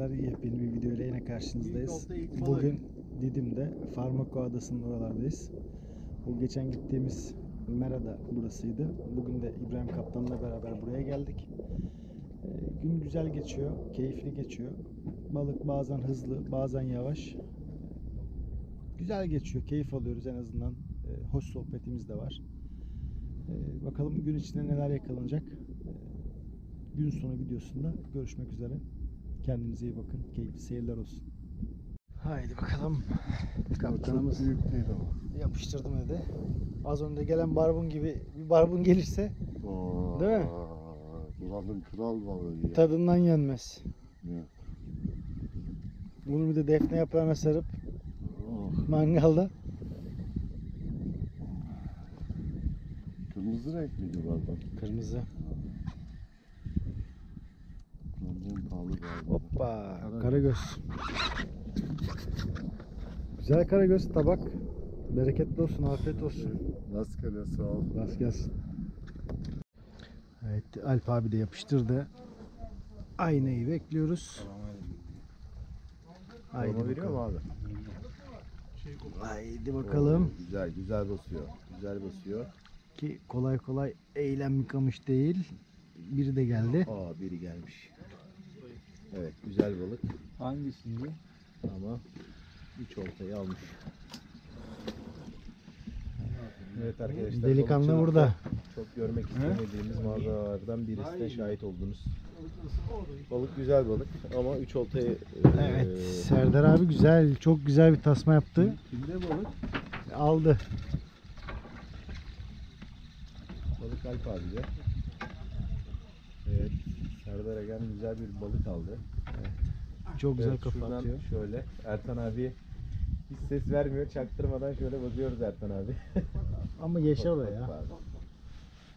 arkadaşlar yepyeni bir video ile yine karşınızdayız. Bugün Didim'de Farmako Adası'nın oralardayız. Bu geçen gittiğimiz Mera'da burasıydı. Bugün de İbrahim Kaptan'la beraber buraya geldik. Ee, Gün güzel geçiyor, keyifli geçiyor. Balık bazen hızlı, bazen yavaş. Güzel geçiyor, keyif alıyoruz en azından. Ee, Hoş sohbetimiz de var. Ee, Bakalım gün içinde neler yakalanacak. Gün sonu videosunda görüşmek üzere. Kendinize iyi bakın. Keyifli seyirler olsun. Haydi bakalım. Kaptanımız büyük değil ama. yapıştırdım dedi. Az önce gelen barbun gibi bir barbun gelirse Aa, Değil mi? Buranın kral balığı ya. tadından yenmez. Evet. Bunu bir de defne yaprağına sarıp Oh, mangalda. kırmızı renk miydi bardak? Kırmızı. En pahalı bardağı. Hoppa. Karagöz. Güzel karagöz tabak. Bereketli olsun, afiyet olsun. Rastgele sağ ol. Rast gelsin. Evet Alp abi de yapıştırdı. Aynayı bekliyoruz. Haydi bakalım. abi? Haydi bakalım. Oo, güzel, güzel basıyor. Güzel basıyor. Ki kolay kolay eylem yıkamış değil. Biri de geldi. Aa biri gelmiş. Evet, güzel balık Hangisinde? ama 3 oltayı almış. Evet arkadaşlar. Delikanlı burada. Çok görmek istemediğimiz manzaralardan birisine şahit oldunuz. Balık güzel balık ama 3 oltayı Evet. eee, Serdar abi güzel, çok güzel bir tasma yaptı. Kimde balık? Aldı. balık Alp abice. Evet. Serdar Egen güzel bir balık aldı. Çok güzel Evet, kafa atıyor. Şöyle Ertan abi hiç ses vermiyor. Çaktırmadan şöyle bakıyoruz Ertan abi. Ama yaşa o ya. abi.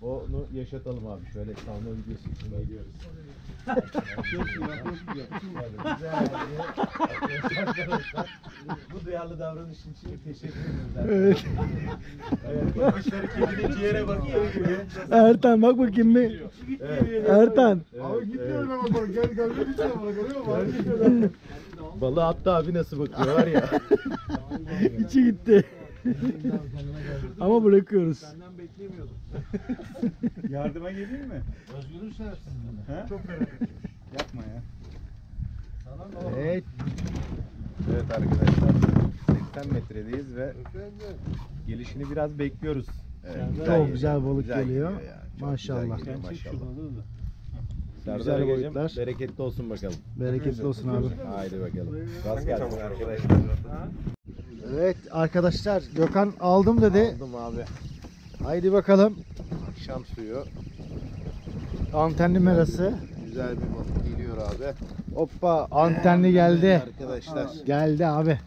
Onu yaşatalım abi. Şöyle salma videosu için geliyoruz. Arkadaşlar, Bu duyarlı davranışın için teşekkür ederiz. Evet. Evet, bakışları kedinin ciğere bakıyor gibi. Ertan bak bakayım bir. Evet. Ertan. Abi gitmiyor ama gel gel gel gel bana görüyor musun? Balığı attı abi nasıl bakıyor var ya. İçi gitti. Ama bırakıyoruz. Senden beklemiyordum. Yardıma geleyim mi? Özgür'ün He? Çok merak ettim. Yapma ya. Sana ne Evet. Evet arkadaşlar 80 metredeyiz ve gelişini biraz bekliyoruz. Evet, Çok geliyor, güzel balık geliyor. ya, çok Maşallah. güzel geliyor, maşallah. balığı da. Serdar Güzel Egeciğim, boyutlar. bereketli olsun bakalım. Bereketli olsun abi. Haydi bakalım. Rast gelsin arkadaşlar. Evet arkadaşlar Gökhan aldım dedi. Aldım abi. Haydi bakalım. Akşam suyu. Antenli merası. Güzel bir balık geliyor abi. Hoppa antenli geldi. Arkadaşlar. Geldi abi.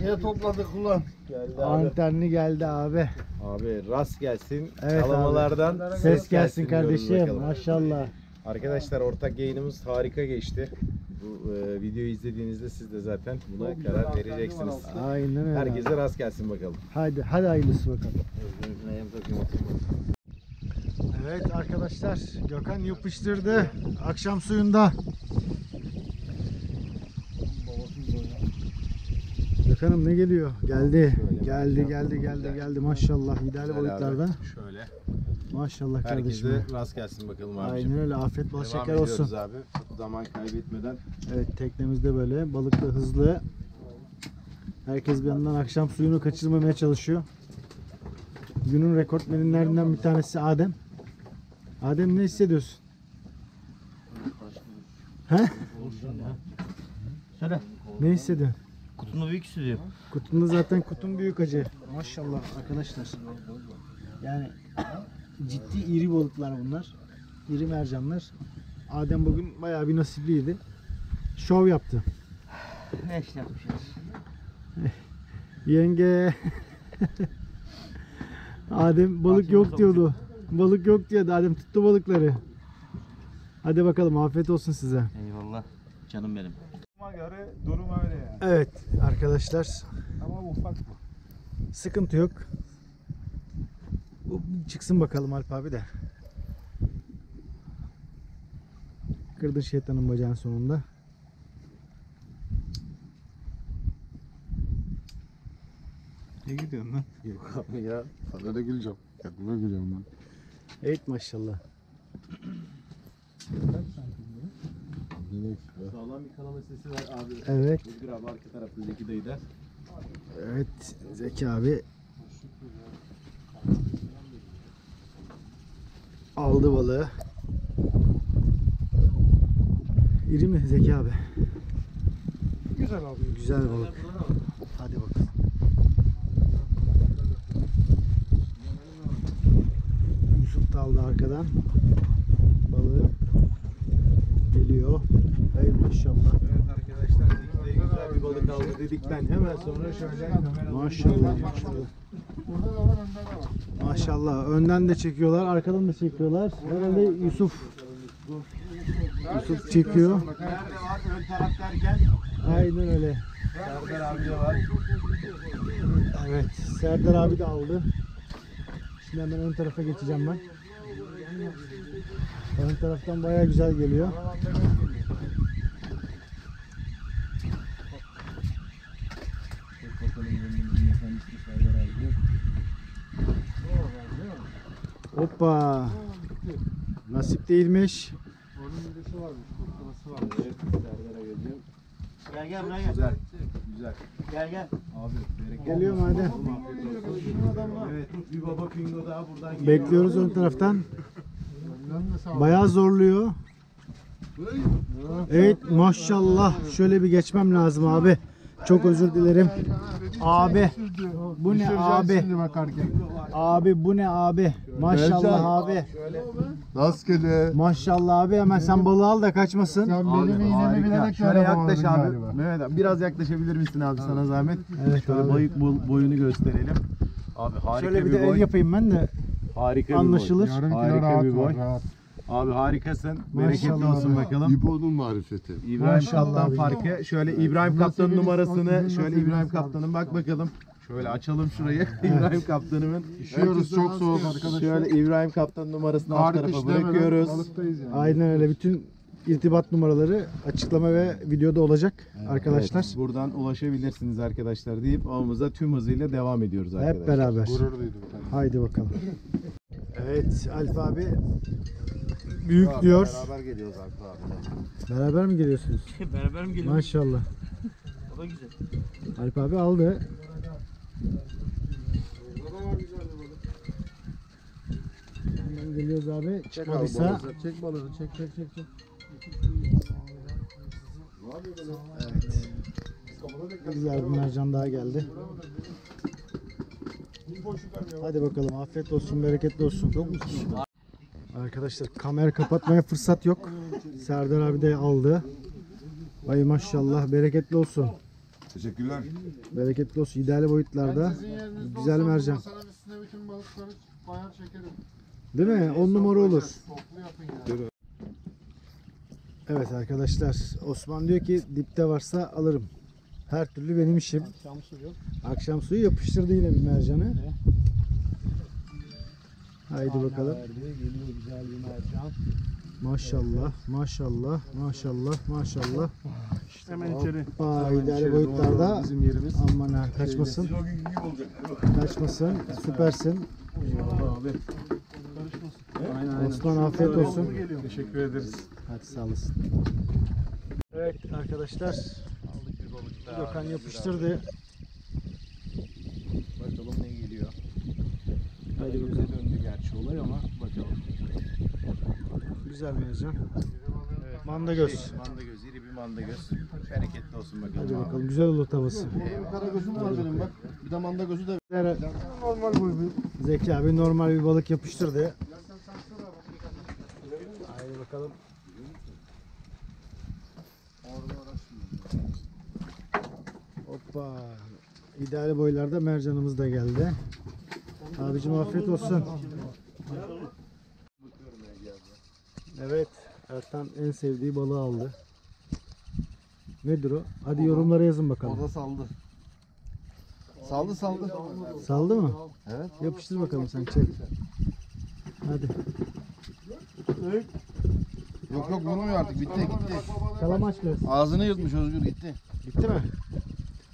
Niye topladık ulan? Geldi abi. Antenli geldi abi. Abi rast gelsin. Evet abi. Kalamalardan Ses gelsin diyoruz kardeşim. Maşallah. Arkadaşlar ortak yayınımız harika geçti. Bu e, videoyu izlediğinizde siz de zaten buna Çok güzel karar vereceksiniz. Aynen öyle. Herkese rast gelsin bakalım. Hadi hadi hayırlısı bakalım. Evet arkadaşlar Gökhan yapıştırdı. Akşam suyunda. Gökhan'ım ne geliyor? Geldi. Geldi geldi geldi geldi maşallah. İdeal boyutlarda. Şöyle. Maşallah kardeşim. Herkese rast gelsin bakalım abicim. Aynen öyle. Afiyet bal Devam şeker olsun. abi. Zaman kaybetmeden. Evet teknemizde böyle. Balık da hızlı. Herkes bir yandan akşam suyunu kaçırmamaya çalışıyor. Günün rekortmenlerinden bir tanesi Adem. Adem ne hissediyorsun? He? Söyle. Ne hissediyorsun? Kutunu büyük istiyor. Kutunda zaten kutun büyük acı. Maşallah arkadaşlar. Yani ciddi iri balıklar bunlar. İri mercanlar. Adem bugün bayağı bir nasipliydi. Şov yaptı. Ne iş yapmışız? Yenge. Adem balık yok diyordu. Balık yok diyordu. Adem tuttu balıkları. Hadi bakalım afiyet olsun size. Eyvallah. Canım benim. Duruma göre durum öyle yani. Evet arkadaşlar Ama ufak bu. sıkıntı yok çıksın bakalım Alp abi de. Kırdı şeytanın bacağın sonunda. Ne gidiyorsun lan? Yok abi ya. Sana da güleceğim. Yakına güleceğim lan. Evet maşallah. Sağlam bir kanama sesi var abi. Evet. Özgür abi arka tarafta Zeki dayı da. Evet Zeki abi aldı balığı. İri mi Zeki abi? Güzel abi. Güzel balık. Hadi bakalım. Yusuf da aldı arkadan. Balığı geliyor. Ey maşallah. Evet arkadaşlar güzel bir balık aldı dedikten hemen sonra şöyle kamera Maşallah maşallah. Burada da var, önde de var. Maşallah. Önden de çekiyorlar, arkadan da çekiyorlar. Herhalde Yusuf Yusuf çekiyor. Aynen öyle. Serdar abi de var. Evet. Serdar abi de aldı. Şimdi hemen ön tarafa geçeceğim ben. Ön taraftan bayağı güzel geliyor. Bakalım gönlümüzün efendisi Serdar abi. Hoppa. Nasip değilmiş. Onun birisi varmış, kurtulası varmış. Evet Serdar'a geliyor. Gel gel buraya gel. Güzel. Güzel. Gel gel. Abi bereket Geliyorum hadi. Evet bir baba pingo daha buradan geliyor. Bekliyoruz ön taraftan. Bayağı zorluyor. Evet maşallah. Şöyle bir geçmem lazım abi. Çok özür dilerim. Abi. Bu ne abi? Abi bu ne abi? Maşallah abi. Rastgele. Maşallah abi hemen sen balığı al da kaçmasın. Sen benim iğnemi bilerek Şöyle yaklaş abi. galiba. Mehmet abi biraz yaklaşabilir misin abi sana zahmet? Evet Şöyle abi. bo- boyunu gösterelim. Abi harika Şöyle bir bir de el boy. yapayım ben de. Harika Anlaşılır. bir boy. Kilo Harika rahat bir boy. var, rahat. Abi harikasın. Bereketli Maşallah olsun abi. bakalım. İbo'nun marifeti. İbrahim Maşallah Kaptan abi. farkı. Şöyle İbrahim Kaptan'ın numarasını şöyle İbrahim? Kaptan'ın bak bakalım. Şöyle açalım şurayı. İbrahim Kaptan'ımın. Üşüyoruz çok soğuk arkadaşlar. Şöyle İbrahim Kaptan numarasını alt Kar tarafa bırakıyoruz. balıktayız yani. Aynen öyle. Bütün irtibat numaraları açıklama ve videoda olacak arkadaşlar. Evet, buradan ulaşabilirsiniz arkadaşlar deyip avımıza tüm hızıyla devam ediyoruz Hep arkadaşlar. beraber. Gurur duydum. Haydi bakalım. Evet Alp abi büyük diyor. Beraber geliyoruz Alp abi. Beraber mi geliyorsunuz? Beraber mi geliyoruz? Maşallah. O da güzel. Alp abi aldı. Hemen geliyoruz abi. Çıkmadıysa Çek balığını çek çek çek çek. güzel bir mercan daha geldi. Hadi bakalım afiyet olsun, bereketli olsun. Arkadaşlar kamera kapatmaya fırsat yok. Serdar abi de aldı. Ay maşallah bereketli olsun. Teşekkürler. Bereketli olsun. İdeal boyutlarda. Güzel mercan. Değil mi? 10 numara olur. Evet arkadaşlar Osman diyor ki dipte varsa alırım. Her türlü benim işim. Akşam suyu. Akşam suyu yapıştırdı yine bir mercanı. Haydi bakalım. Geliyor güzel bir mercan. Maşallah, maşallah, maşallah, maşallah. Hemen içeri. Hoppa, ideal boyutlarda. Bizim yerimiz. Aman ha kaçmasın. Kaçmasın. Süpersin. Abi. Aynen aynen. Osman afiyet olsun. Teşekkür ederiz. Hadi sağ olasın. Evet arkadaşlar. Gökhan yapıştırdı. Bakalım ne geliyor. Hadi Hadi bakalım. döndü gerçi olay ama bakalım. Güzel mercan. Manda göz. Şey, manda göz, iri bir manda göz. Bereketli olsun bakalım. Hadi abi. bakalım güzel olur tavası. Bir kara gözüm var benim bak. Bir de manda gözü de. Normal boy Zeki abi normal bir balık yapıştırdı. Haydi bakalım. Hoppa. İdeal boylarda mercanımız da geldi. Abicim afiyet olsun. Evet. Ertan en sevdiği balığı aldı. Nedir o? Hadi yorumlara yazın bakalım. O da saldı. Saldı saldı. Saldı mı? Evet. Yapıştır bakalım sen çek. Hadi. Yok yok vurmuyor artık bitti gitti. Kalamaç göz. Ağzını yırtmış Özgür gitti. Bitti mi?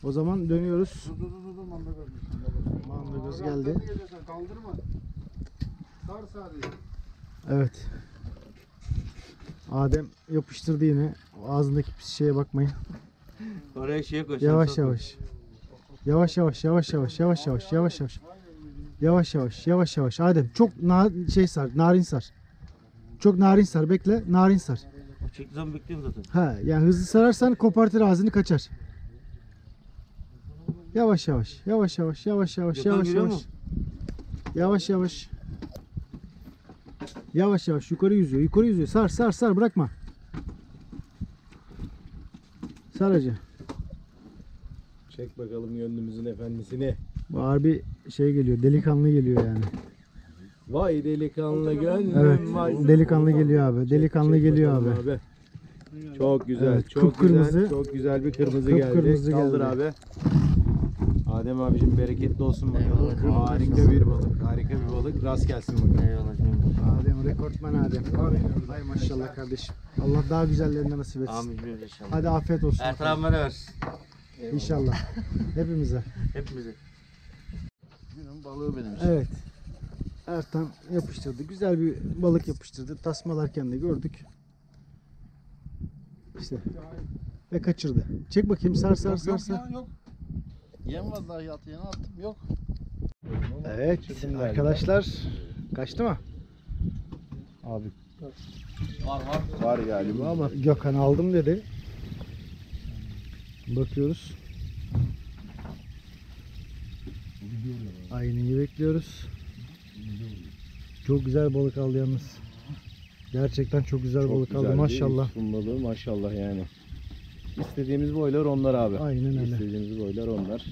O zaman dönüyoruz. Dur dur dur dur manda gözü. Göz geldi. Kaldırma. Sar sadece. Evet. Adem yapıştırdı yine. Ağzındaki pis şeye bakmayın. Oraya şey koy. Yavaş yavaş. Yavaş yavaş yavaş yavaş yavaş yavaş yavaş yavaş. Yavaş yavaş yavaş yavaş. Adem çok na şey sar, narin sar. Çok narin sar. Bekle. Narin sar. Çektiği zaman bekliyorum zaten. Ha yani hızlı sararsan kopartır ağzını kaçar. Yavaş yavaş. Yavaş yavaş yavaş yavaş Gökhan yavaş geliyor yavaş. mu? Yavaş yavaş. Yavaş yavaş yukarı yüzüyor. Yukarı yüzüyor. Sar sar sar bırakma. Sar hacı. Çek bakalım gönlümüzün efendisini. Bu harbi şey geliyor. Delikanlı geliyor yani. Vay delikanlı gönlüm Evet. vay. Delikanlı geliyor abi. Delikanlı Çek geliyor abi. bakalım Çok güzel, Evet, çok kıpkırmızı. güzel, çok güzel bir kırmızı Kıpkırmızı geldi. Kaldır geldi. abi. Adem abicim bereketli olsun bakalım. Eyvallah. Harika bir balık, harika bir balık. Rast gelsin bakalım. Eyvallah canım. Adem rekortman Adem. Ay maşallah kardeşim. Allah daha güzellerinden nasip etsin. Amin inşallah. Hadi afiyet olsun. Ertan bana versin. İnşallah. Hepimize. Hepimize. Günün balığı benim. Evet. Ertan yapıştırdı. Güzel bir balık yapıştırdı. Tasmalarken de gördük. İşte. Ve kaçırdı. Çek bakayım sar sar Yok sar yok sar. ya yok. Yem var daha yatı yeni attım yok. Evet arkadaşlar. Kaçtı mı? Abi Var galiba ama. Gökhan aldım dedi. Bakıyoruz. Aynıyı bekliyoruz. Çok güzel balık aldı yalnız. Gerçekten çok güzel Çok balık güzel aldı bir maşallah. Yusuf'un balığı maşallah yani. İstediğimiz boylar onlar abi. Aynen öyle. İstediğimiz boylar onlar.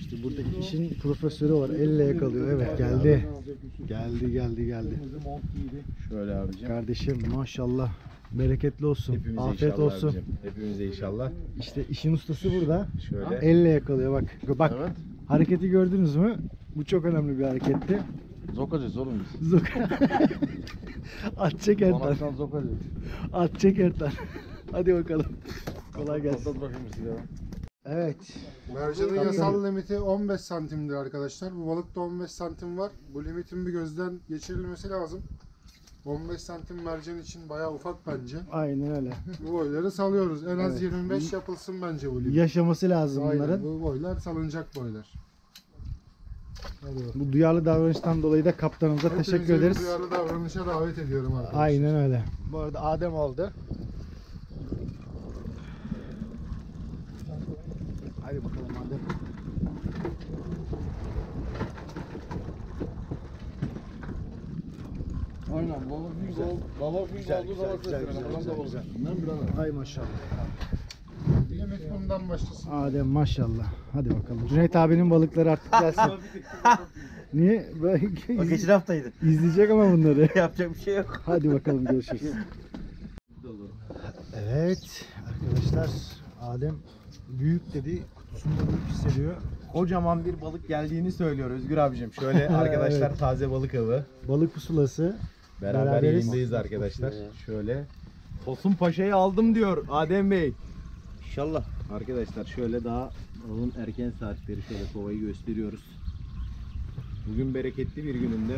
İşte buradaki işin profesörü var. Elle yakalıyor. Evet geldi. Geldi geldi geldi. Şöyle abicim. Kardeşim maşallah. Bereketli olsun. Hepimize Afiyet inşallah olsun. abicim. Hepimize inşallah. İşte işin ustası burada. Şöyle. Elle yakalıyor bak. Bak Evet. hareketi gördünüz mü? Bu çok önemli bir hareketti. Zokacağız oğlum biz. Zok. At çek Ertan. Konaktan zokacağız. At çek Ertan. Hadi bakalım. Kolay gelsin. Evet. Mercanın yasal limiti 15 santimdir arkadaşlar. Bu balıkta 15 santim var. Bu limitin bir gözden geçirilmesi lazım. 15 santim mercan için bayağı ufak bence. Aynen öyle. Bu boyları salıyoruz. En az Evet. 25 yapılsın bence bu limit. Yaşaması lazım Aynen, bunların. bu boylar salınacak boylar. Bu duyarlı davranıştan dolayı da kaptanımıza teşekkür Hepinizi bu ederiz. Duyarlı davranışa davet ediyorum arkadaşlar. Aynen öyle. Bu arada Adem aldı. Hadi bakalım Adem. Aynen baba büyük ol. Baba büyük Güzel, olduğu güzel, zaman güzel, güzel, güzel, güzel. Bundan birader. Ay maşallah. Limit bundan başlasın. Adem maşallah. Hadi bakalım. Cüneyt abinin balıkları artık gelsin. Niye? Böyle O geçen haftaydı. izleyecek ama bunları. Yapacak bir şey yok. Hadi bakalım görüşürüz. Evet arkadaşlar Adem büyük dedi büyük hissediyor. Kocaman bir balık geldiğini söylüyor Özgür abicim. Şöyle arkadaşlar Evet. taze balık avı. Balık pusulası. Beraber Beraberiz. yayındayız arkadaşlar. Şöyle. Tosun Paşa'yı aldım diyor Adem Bey. İnşallah. Arkadaşlar şöyle daha avın erken saatleri şöyle kovayı gösteriyoruz. Bugün bereketli bir gününde.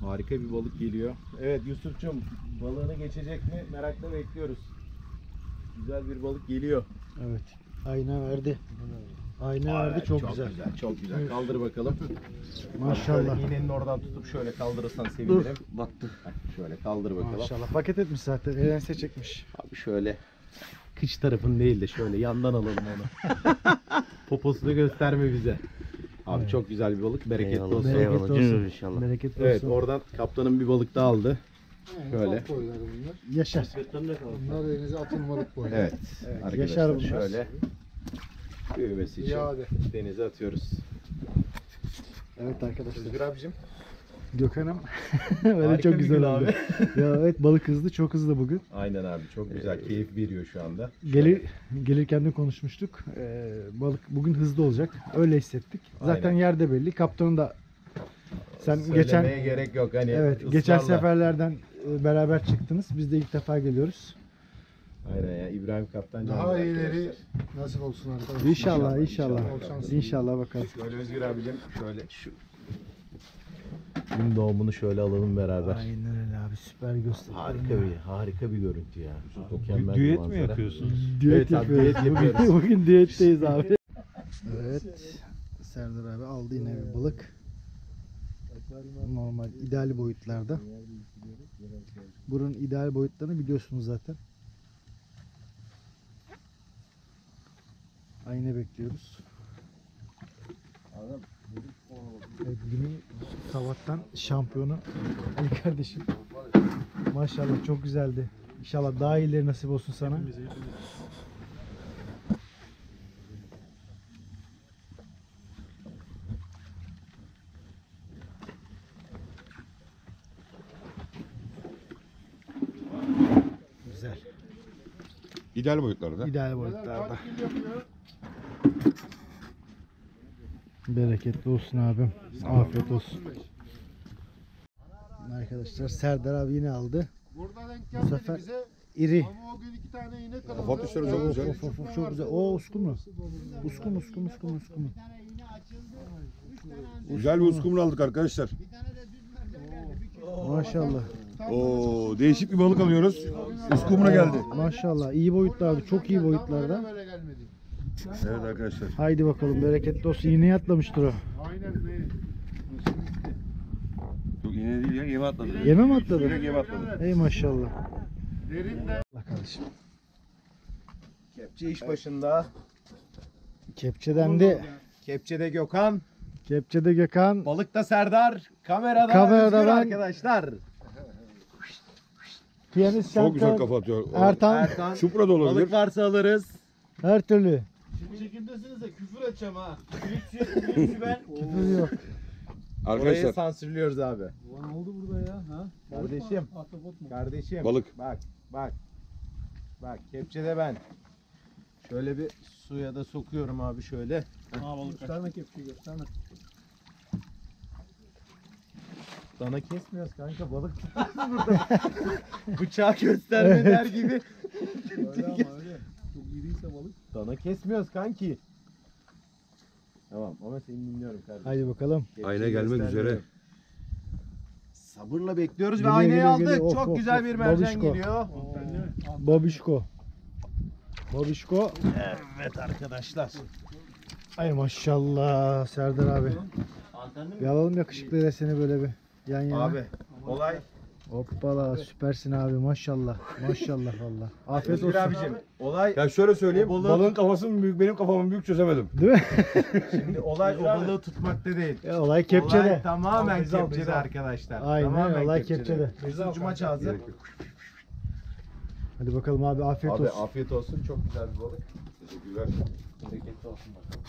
Harika bir balık geliyor. Evet Yusuf'cum balığını geçecek mi? Merakla bekliyoruz. Güzel bir balık geliyor. Evet. Ayna verdi. Ayna verdi Evet, çok, güzel. Çok güzel. Kaldır bakalım. Maşallah. Şöyle iğnenin oradan tutup şöyle kaldırırsan sevinirim. Battı. Heh, Şöyle kaldır bakalım. Maşallah. Paket etmiş zaten. Elense çekmiş. Abi şöyle kıç tarafın değil de şöyle yandan alalım onu. Poposunu gösterme bize. Abi Evet. çok güzel bir balık. Bereketli Eyvallah. olsun. Bereketli Eyvallah. olsun. Cümlemize inşallah. Bereketli Evet olsun. oradan kaptanın bir balık daha aldı. Yani Şöyle. ufak boylar bunlar. Yaşar. Bunlar denize atılmalık boylar. Evet. Evet, Arkadaşlar yaşar bunlar. şöyle büyümesi için İade. denize atıyoruz. Evet arkadaşlar. Özgür abicim. Gökhan'ım. Böyle Harika çok güzel oldu. ya evet balık hızlı çok hızlı bugün. Aynen abi çok güzel keyif veriyor şu anda. Gelir gelirken de konuşmuştuk. Ee, balık bugün hızlı olacak. Öyle hissettik. Zaten Aynen. yerde belli. Kaptanın da sen Söylemeye geçen gerek yok hani evet ısrarla. geçen seferlerden beraber çıktınız. Biz de ilk defa geliyoruz. Aynen ya İbrahim Kaptan Daha iyileri arkadaşlar. nasip olsun arkadaşlar. İnşallah inşallah. Şans. İnşallah bakalım. Şöyle Özgür abicim şöyle şu gün doğumunu şöyle alalım beraber. Aynen öyle abi süper göster. Harika bir harika bir görüntü ya. Mükemmel bir Düet mi manzara. yapıyorsunuz? Düet Evet abi, yapıyoruz. düet yapıyoruz. Bugün, bugün düetteyiz abi. evet. Serdar abi aldı yine bir balık. Normal ideal boyutlarda. Bunun ideal boyutlarını biliyorsunuz zaten. Aynı bekliyoruz. Evet, günün tavattan şampiyonu Ali kardeşim. Maşallah çok güzeldi. İnşallah daha iyileri nasip olsun sana. Güzel. İdeal boyutlarda. İdeal boyutlarda. Bereketli olsun abim. Afiyet olsun. Arkadaşlar Serdar abi yine aldı. Burada denk Bu gelmedi sefer bize iri. ama o gün iki tane iğne kırıldı. Kafa dışarı çok Evet, güzel. Of of of çok güzel. O uskun mu? Uskun uskun uskun uskun. Güzel bir uskumru aldık arkadaşlar. Maşallah. Oo değişik bir balık alıyoruz. Uskumru geldi. Maşallah. iyi boyutlarda. Çok iyi boyutlarda. Böyle gelmedi. Evet arkadaşlar. Haydi bakalım bereketli olsun. İğneye atlamıştır o. Yok iğne değil ya yeme atladı. Yeme mi atladı? Direkt yeme atladı. Ey maşallah. Derin de Allah kardeşim. Kepçe iş başında. Kepçeden de Kepçede Gökhan. Kepçede Gökhan. Balıkta Serdar. Kamerada, Kamerada Özgür ben. arkadaşlar. Piyanist Çok güzel şampiyon. kafa atıyor. Ertan. Erkan. Çupra da olabilir. Balık varsa alırız. Her türlü. Çekimdesiniz de küfür edeceğim ha. Küfür yok. Orayı Arkadaşlar sansürlüyoruz abi. Ne oldu burada ya? Ha? Kardeşim. Ahtapot mu? Kardeşim. balık. Bak bak. Bak kepçede ben. Şöyle bir suya da sokuyorum abi şöyle. Ha balık. Gösterme kepçeyi gösterme. Dana kesmiyoruz kanka balık burada. Bıçağı gösterme der gibi. Öyle ama öyle. Çok iriyse balık. Dana kesmiyoruz kanki. Tamam ama seni dinliyorum kardeşim. Haydi bakalım. Kepçeyi Ayna gelmek göstermiyorum. üzere. Sabırla bekliyoruz ve Geliyor, aynayı geliyor, aldık. geliyor. Of, Çok of, güzel of. bir mercan Babişko. geliyor. Babişko. Babişko. Evet arkadaşlar. Ay maşallah Serdar abi. Bir alalım yakışıklı seni böyle bir yan yana. Abi olay Hoppala süpersin abi maşallah. Maşallah valla. Afiyet Özgür olsun. abicim olay Ya şöyle söyleyeyim. Balığı- Balığın kafası mı büyük benim kafamı büyük çözemedim. Değil mi? şimdi olay o balığı tutmakta değil. Ya, olay kepçede. Olay tamamen kepçede bizi al. arkadaş Aynen, tamamen olay kepçede. Mesut Cuma hazır. Hadi bakalım abi afiyet Abi olsun. afiyet olsun. Çok güzel bir balık. Teşekkürler. Bereketli olsun bakalım.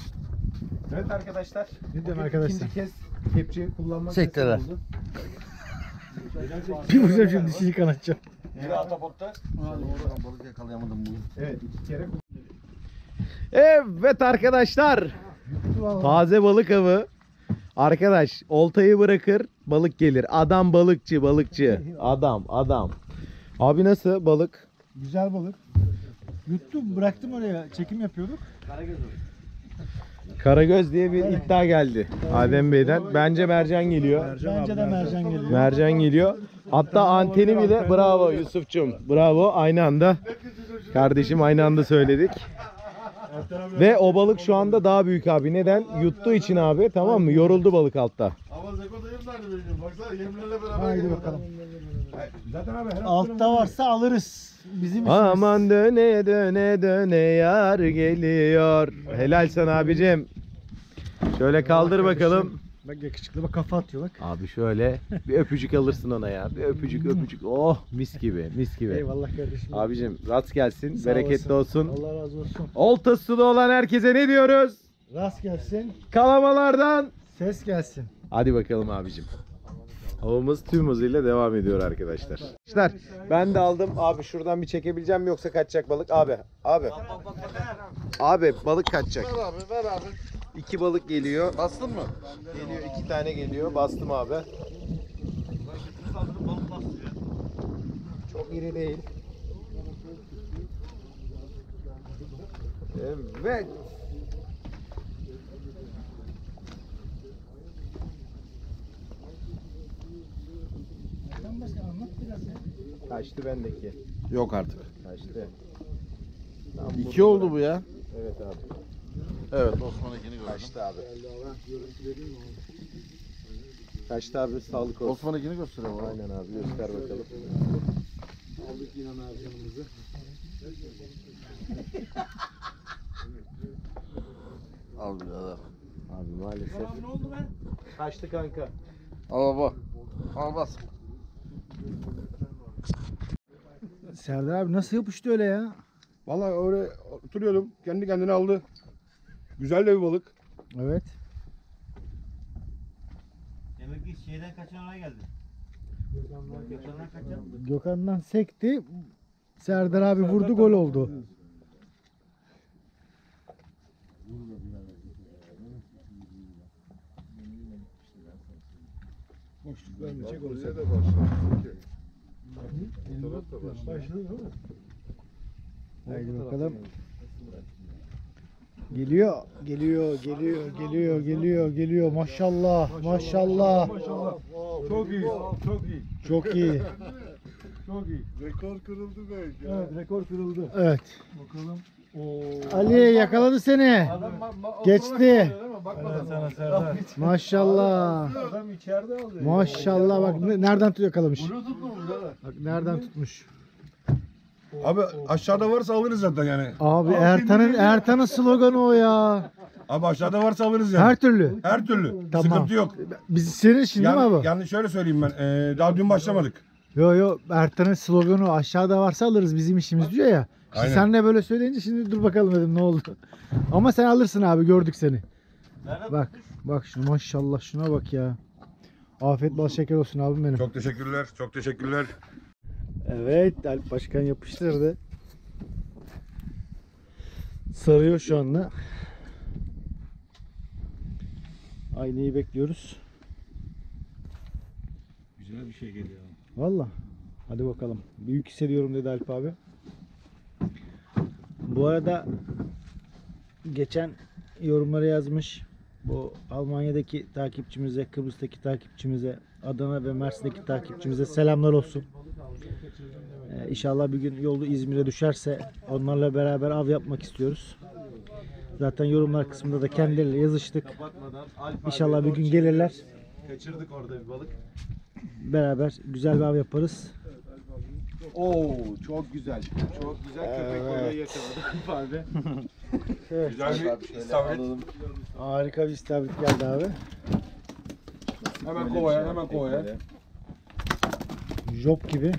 Evet arkadaşlar. Bugün arkadaşlar? İkinci kez kepçeyi kullanmak Sektere. nasip oldu. Bir vuracağım şimdi dişini kanatacağım. Biri atapotta. Balık yakalayamadım bugün. Evet iki kere Evet arkadaşlar. Taze balık avı. Arkadaş oltayı bırakır balık gelir. Adam balıkçı balıkçı. Adam adam. Abi nasıl balık? Güzel balık. Yuttum bıraktım oraya çekim yapıyorduk. Karagöz diye bir iddia geldi Adem Bey'den. Bence mercan geliyor. Bence de mercan geliyor. Mercan geliyor. Hatta anteni bile bravo Yusuf'cum. Bravo aynı anda. Kardeşim aynı anda söyledik. Ve o balık şu anda daha büyük abi. Neden? Yuttuğu için abi tamam mı? Yoruldu balık altta. Ama Zeko da yem nerede benim? Baksana yemlerle beraber Haydi bakalım. Zaten abi her Altta varsa alırız. Bizim işimiz. Aman döne döne döne yar geliyor. Helal sana abicim. Şöyle kaldır bakalım. Bak yakışıklı bak kafa atıyor bak. Abi şöyle bir öpücük alırsın ona ya. Bir öpücük öpücük. Oh mis gibi mis gibi. Eyvallah kardeşim. Abicim rast gelsin. Sağ bereketli olasın. olsun. Allah razı olsun. Oltası da olan herkese ne diyoruz? Rast gelsin. Kalamalardan. Ses gelsin. Hadi bakalım abicim. Avımız tüm hızıyla devam ediyor arkadaşlar. Arkadaşlar ben de aldım. Abi şuradan bir çekebileceğim mi yoksa kaçacak balık? Abi. Abi. Abi balık kaçacak. Ver abi ver abi. İki balık geliyor. Bastın mı? Geliyor iki tane geliyor. Bastım abi. Çok iri değil. Evet. Kaçtı bendeki. Yok artık. Kaçtı. İki oldu bu ya. Evet abi. Evet Osman ikini gördüm. Kaçtı abi. Kaçtı abi sağlık olsun. Osman ikini gösteriyor bana. Aynen abi göster bakalım. Al birader. Abi maalesef. ne oldu be? Kaçtı kanka. Al baba. Al bas. Serdar abi nasıl yapıştı öyle ya? Vallahi öyle oturuyordum. Kendi kendine aldı. Güzel de bir balık. Evet. Demek ki şeyden kaçan oraya geldi. Gökhan'dan kaçan. Gökhan'dan sekti. Serdar abi vurdu gol oldu. Boşluk vermeyecek Haydi bakalım. Geliyor, geliyor, geliyor, geliyor, geliyor, geliyor. Maşallah, maşallah. Çok iyi. Çok iyi. Çok iyi. Çok iyi. Rekor kırıldı belki. Evet rekor kırıldı. Evet. Bakalım. Oo. Ali yakaladı seni. Geçti. Sana Serdar. Maşallah. Adam içeride aldı. Maşallah bak ne- nereden tut yakalamış. Bak nereden tutmuş. Abi aşağıda varsa alırız zaten yani. Abi Ertan'ın Ertan'ın sloganı o ya. Abi aşağıda varsa alırız yani. Her türlü. Her türlü. Tamam. Sıkıntı yok. Biz senin şimdi değil mi Yani, abi? yani şöyle söyleyeyim ben. ee, daha dün başlamadık. Yo yo Ertan'ın sloganı o. aşağıda varsa alırız bizim işimiz diyor ya. Aynen. sen de böyle söyleyince şimdi dur bakalım dedim ne oldu. Ama sen alırsın abi gördük seni. Bak bak şuna maşallah şuna bak ya. Afiyet bal şeker olsun abim benim. Çok teşekkürler. Çok teşekkürler. Evet Alp Başkan yapıştırdı. Sarıyor şu anda. Aynayı bekliyoruz. Güzel bir şey geliyor. Valla. Hadi bakalım. Büyük hissediyorum dedi Alp abi. Bu arada geçen yorumlara yazmış. Bu Almanya'daki takipçimize, Kıbrıs'taki takipçimize, Adana ve Mersin'deki takipçimize selamlar olsun. Ee, inşallah bir gün yolu İzmir'e düşerse onlarla beraber av yapmak istiyoruz. Zaten yorumlar kısmında da kendileriyle yazıştık. İnşallah bir gün gelirler. Kaçırdık orada bir balık. Beraber güzel bir av yaparız. Oo çok güzel. Çok güzel köpek Evet. balığı yakaladı Alp abi. Güzel bir istavrit. Harika bir istavrit geldi abi. Hemen kovaya, hemen kovaya. Job gibi.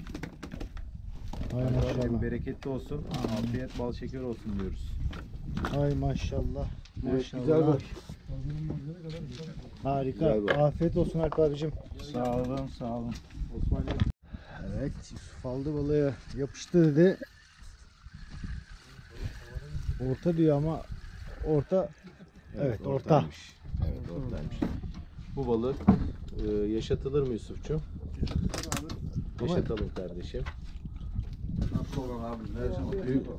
Hay maşallah. bereketli olsun. Afiyet bal şeker olsun diyoruz. Hay maşallah. Evet, Maşallah. güzel bak. Harika. Güzel bak. Afiyet olsun Alp abicim. Sağ olun sağ olun. Evet Yusuf aldı balığı yapıştı dedi. Orta diyor ama orta Evet, orta. ortaymış. Evet ortaymış. Bu balık e, yaşatılır mı Yusuf'cum? Yaşatalım kardeşim.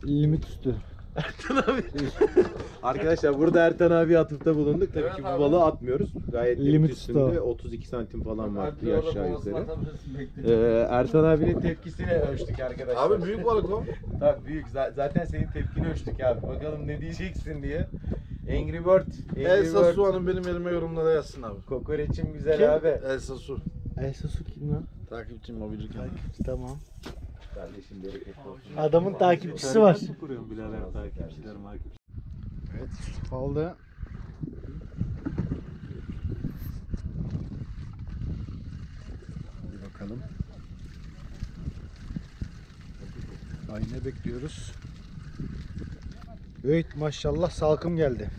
limit üstü. Arkadaşlar burada Ertan abi atıfta bulunduk. Tabii ki bu balığı atmıyoruz. Gayet limit, Limit üstünde üstü. 32 santim falan var bir aşağı yukarı. Ee, Ertan abinin tepkisini ölçtük arkadaşlar. Abi büyük balık o. Tabii büyük. Zaten senin tepkini ölçtük abi. Bakalım ne diyeceksin diye. Angry Bird. Angry Elsa Bird. Su Hanım benim elime yorumlara yazsın abi. Kokoreçim güzel Kim? abi. Elsa Su. Elsa su kim lan? Takipçim mobilci kenar. Tamam. Kardeşim bereketli olsun. Adamın takipçisi var. Kuruyorum birader takipçiler takipçiler. Evet aldı. Hadi bakalım. Ayna bekliyoruz. Evet maşallah salkım geldi.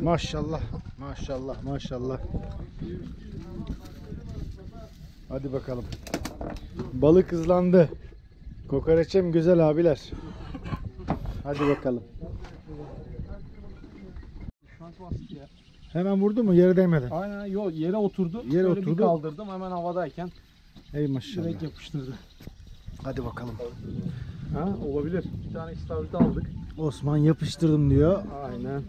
Maşallah maşallah maşallah. Hadi bakalım. Balık hızlandı. Kokoreçem güzel abiler. Hadi bakalım. Hemen vurdu mu yere değmeden? Aynen yo yere oturdu. Yere Şöyle oturdu. bir kaldırdım hemen havadayken Ey maşallah. direkt yapıştırdı. Hadi bakalım. Ha olabilir. Bir tane istavrit aldık. Osman yapıştırdım diyor. Aynen.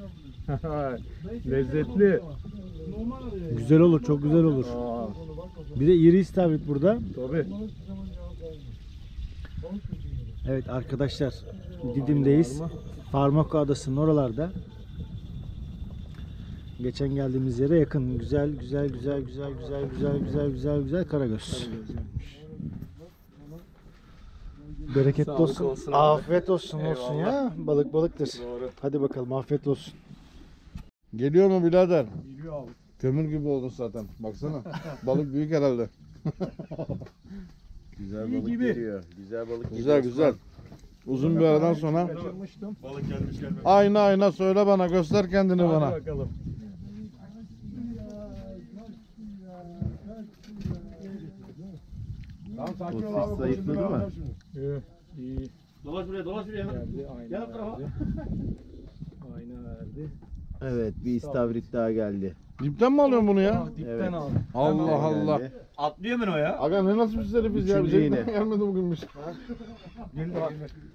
Lezzetli. Güzel olur, çok güzel olur. Bir de iri istavrit burada. Tabii. Evet arkadaşlar Didim'deyiz. Farmako Adası'nın oralarda. Geçen geldiğimiz yere yakın. Güzel güzel güzel güzel güzel güzel güzel güzel güzel Karagöz. Bereketli olsun. olsun. Afiyet olsun olsun ya. Balık balıktır. Hadi bakalım afiyet olsun. Geliyor mu birader? Geliyor abi. Kömür gibi oldun zaten. Baksana. Balık büyük herhalde. Güzel İyi balık gibi. geliyor. Güzel balık Güzel geliyor. güzel. Uzun bir aradan sonra. Balık gelmiş gelmemiş. Ayna ayna söyle bana göster kendini bana. bakalım. O sis zayıfladı mı? Dolaş buraya dolaş buraya. Gel bu tarafa. Ayna verdi. Evet bir istavrit daha geldi. Dipten mi alıyorsun bunu ya? Evet. Allah Allah. Geldi. Atlıyor mu o ya? Aga ne nasıl bir herifiz ya? Üçüncü Bize yine. gelmedi bugünmüş.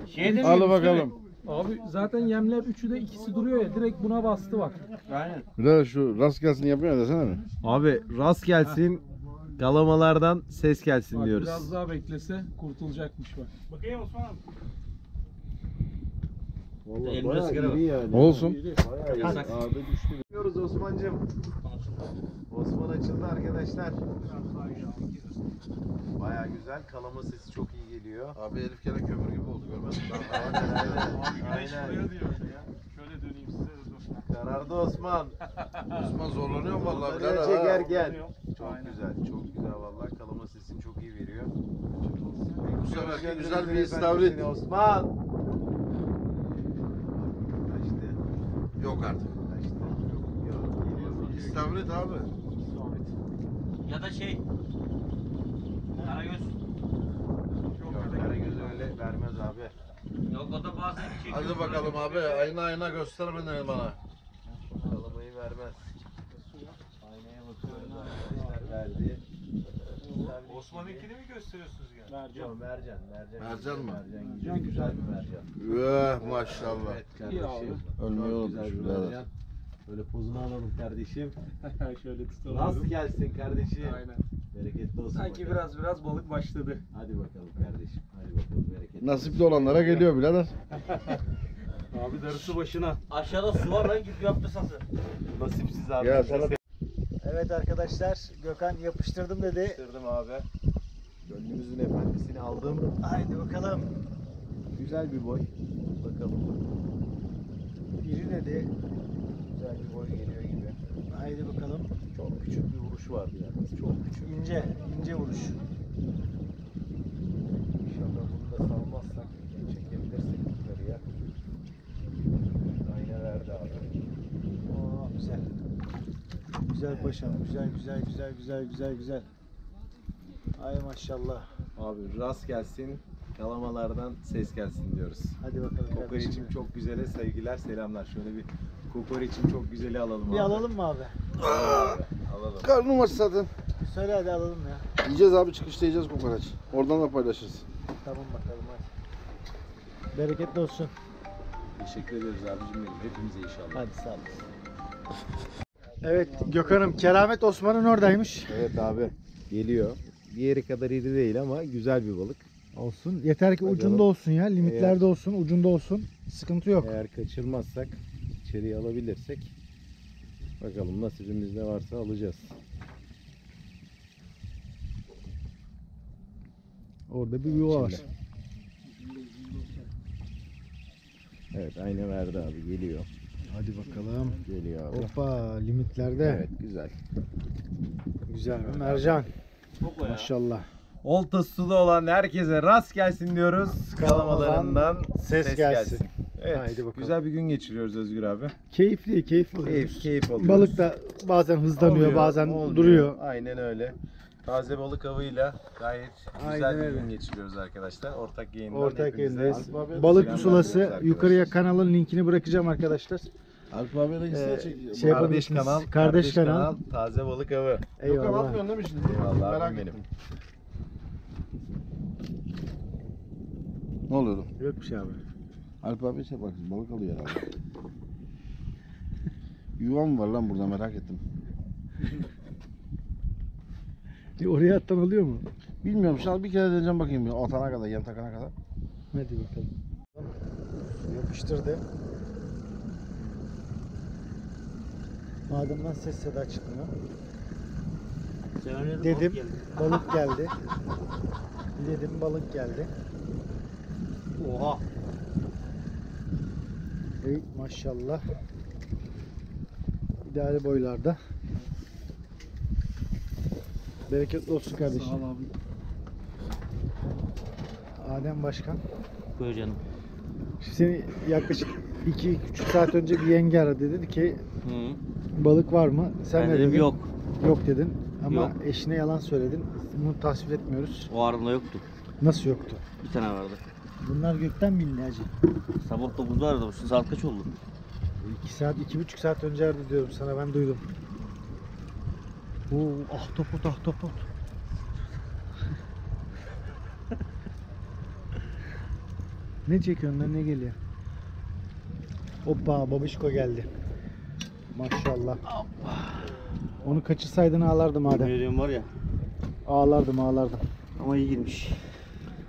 Şeyde mi? Al bakalım. Abi zaten yemler üçü de ikisi duruyor ya direkt buna bastı bak. Aynen. Birader şu rast gelsin yapıyor ya desene mi? Abi rast gelsin. Kalamalardan ses gelsin Bak diyoruz. biraz daha beklese kurtulacakmış bak. Bakayım Osman abi. Vallahi Elimde bayağı sigara var. iri yani. Olsun. Bayağı iri. Yasak. Ağda düştü. Gidiyoruz Osman'cım. Osman açıldı arkadaşlar. Baya güzel. Kalama sesi çok iyi geliyor. Abi herif gene kömür gibi oldu görmedin mi? Aynen aynen. Aynen. Şöyle döneyim size de dur. Karardı Osman. Osman zorlanıyor vallahi Bunları birader. ha. gel. Çok güzel, çok güzel vallahi kalama sesini çok iyi veriyor. Bu seferki güzel bir istavrit. Osman. Kaçtı. Yok artık. İstavrit abi. Ya da şey. Karagöz. Yok, Karagöz'ü öyle vermez abi. Yok o da bazen çekiyor. Hadi bakalım abi ayna ayna göster beni bana. Kalamayı vermez. Aynaya bakıyorum verdi. Osman'ınkini mi gösteriyorsunuz yani? Yok, mercan, mercan. Mercan mı? Mercan güzel, güzel bir mercan. Üh maşallah. Evet kardeşim. Ölmeyi Çok unutmuş güzel bir birader. mercan. Böyle pozunu alalım kardeşim. Şöyle tutalım. Rast gelsin kardeşim. Aynen. Bereketli olsun. Sanki bakalım. biraz biraz balık başladı. Hadi bakalım kardeşim. Hadi bakalım bereketli. Nasipli olanlara geliyor birader. Abi darısı başına. Aşağıda su var lan git yaptı sası. Nasipsiz abi. Ya sana Evet arkadaşlar Gökhan yapıştırdım dedi. Yapıştırdım abi. Gönlümüzün efendisini aldım. Haydi bakalım. Güzel bir boy. Bakalım. İri dedi. Güzel bir boy geliyor gibi. Haydi bakalım. Çok küçük bir vuruş vardı yalnız. Çok küçük. İnce, ince vuruş. İnşallah bunu da salmazsak çekebilirsek yukarıya. Ayna verdi abi. Oo güzel. Güzel paşam. Güzel güzel güzel güzel güzel güzel. Ay maşallah. Abi rast gelsin. Kalamalardan ses gelsin diyoruz. Hadi bakalım. Kokoreçim çok güzele sevgiler selamlar. Şöyle bir kokoreçim çok güzeli alalım Bir abi. alalım mı abi? Abi, alalım. Karnım aç zaten. Söyle hadi alalım ya. Yiyeceğiz abi çıkışta yiyeceğiz kokoreç. Oradan da paylaşırız. Tamam bakalım hadi. Bereketli olsun. Teşekkür ediyoruz abicim benim. Hepimize inşallah. Hadi sağ olasın. Evet Gökhan'ım Keramet Osman'ın oradaymış. Evet abi. Geliyor. Diğeri kadar iri değil ama güzel bir balık. Olsun. Yeter ki Bakalım. ucunda olsun ya. Limitlerde Eğer- olsun, ucunda olsun. Sıkıntı yok. Eğer kaçırmazsak, içeriye alabilirsek bakalım nasibimiz ne varsa alacağız. Orada bir yuva var. Evet ayna verdi abi geliyor. Hadi bakalım. Geliyor abi. Hoppa limitlerde. Evet güzel. Güzel mercan. Maşallah. Oltası suda olan herkese rast gelsin diyoruz. Kalamalarından ses ses, gelsin. gelsin. Evet. Haydi bakalım. Güzel bir gün geçiriyoruz Özgür abi. Keyifli, keyifli. Keyif, keyif alıyoruz. Balık da bazen hızlanıyor, Oluyor, bazen oluyor. duruyor. Aynen öyle. Taze balık avıyla gayet güzel Aynen bir öyle. gün geçiriyoruz arkadaşlar. Ortak yayından Ortak hepinize yayındayız. Balık pusulası arkadaşlar. yukarıya kanalın linkini bırakacağım arkadaşlar. De Ee, çekiyor. şey Kardeş yapabilirsiniz. kanal, Kardeş kanal. taze balık avı. Yok Eyvallah. atmıyorsun değil mi şimdi? Eyvallah Merak abim benim. ettim. Ne oluyor? Yok bir şey abi. Alp abi şey bak balık alıyor herhalde. Yuva mı var lan burada merak ettim. Bir oraya attan oluyor mu? Bilmiyorum şimdi bir kere deneyeceğim bakayım bir atana kadar yem takana kadar. Hadi bakalım. Yapıştırdı. Mademden ses seda çıkmıyor. Öyle Dedim balık geldi. balık geldi. Dedim balık geldi. Oha. Ey maşallah. İdeal boylarda. Bereketli olsun kardeşim. Sağ ol abi. Adem Başkan. Buyur canım. Seni yaklaşık 2-3 saat önce bir yenge aradı dedi ki Hı. balık var mı? Sen ben ne dedim dedin? yok. Yok dedin ama Yok. eşine yalan söyledin. Bunu tasvip etmiyoruz. O arında yoktu. Nasıl yoktu? Bir tane vardı. Bunlar gökten mi indi hacı? Sabah 9'da aradım. Şimdi saat kaç oldu? 2 saat, iki buçuk saat önce aradı diyorum sana ben duydum. Oo, ahtapot ahtapot. ne çekiyorsun lan ne geliyor? Hoppa babişko geldi. Maşallah. Onu kaçırsaydın ağlardım Ne Adem. diyorum var ya. Ağlardım ağlardım. Ama iyi girmiş.